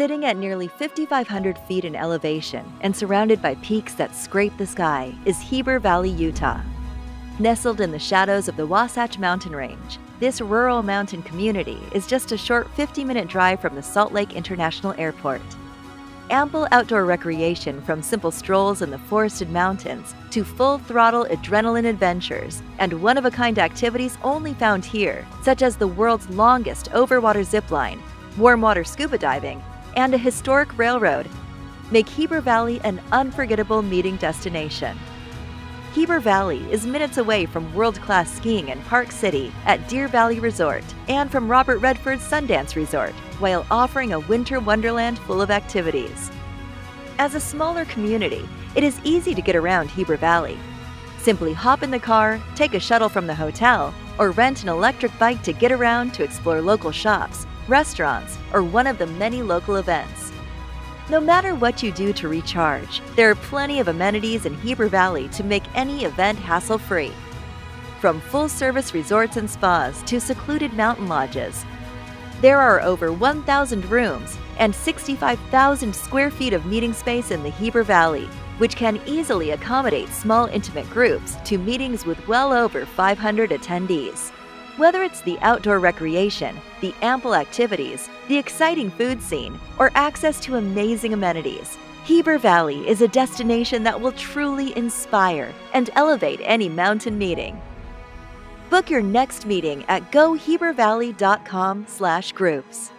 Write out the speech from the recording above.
Sitting at nearly 5,500 feet in elevation and surrounded by peaks that scrape the sky is Heber Valley, Utah. Nestled in the shadows of the Wasatch Mountain Range, this rural mountain community is just a short 50 minute drive from the Salt Lake International Airport. Ample outdoor recreation from simple strolls in the forested mountains to full throttle adrenaline adventures and one of a kind activities only found here, such as the world's longest overwater zip line, warm water scuba diving, and a historic railroad, make Heber Valley an unforgettable meeting destination. Heber Valley is minutes away from world class skiing in Park City at Deer Valley Resort and from Robert Redford's Sundance Resort, while offering a winter wonderland full of activities. As a smaller community, it is easy to get around Heber Valley. Simply hop in the car, take a shuttle from the hotel, or rent an electric bike to get around to explore local shops, restaurants, or one of the many local events. No matter what you do to recharge, there are plenty of amenities in Heber Valley to make any event hassle free. From full service resorts and spas to secluded mountain lodges, there are over 1,000 rooms and 65,000 square feet of meeting space in the Heber Valley, which can easily accommodate small intimate groups to meetings with well over 500 attendees. Whether it's the outdoor recreation, the ample activities, the exciting food scene, or access to amazing amenities, Heber Valley is a destination that will truly inspire and elevate any mountain meeting. Book your next meeting at gohebervalley.com/groups.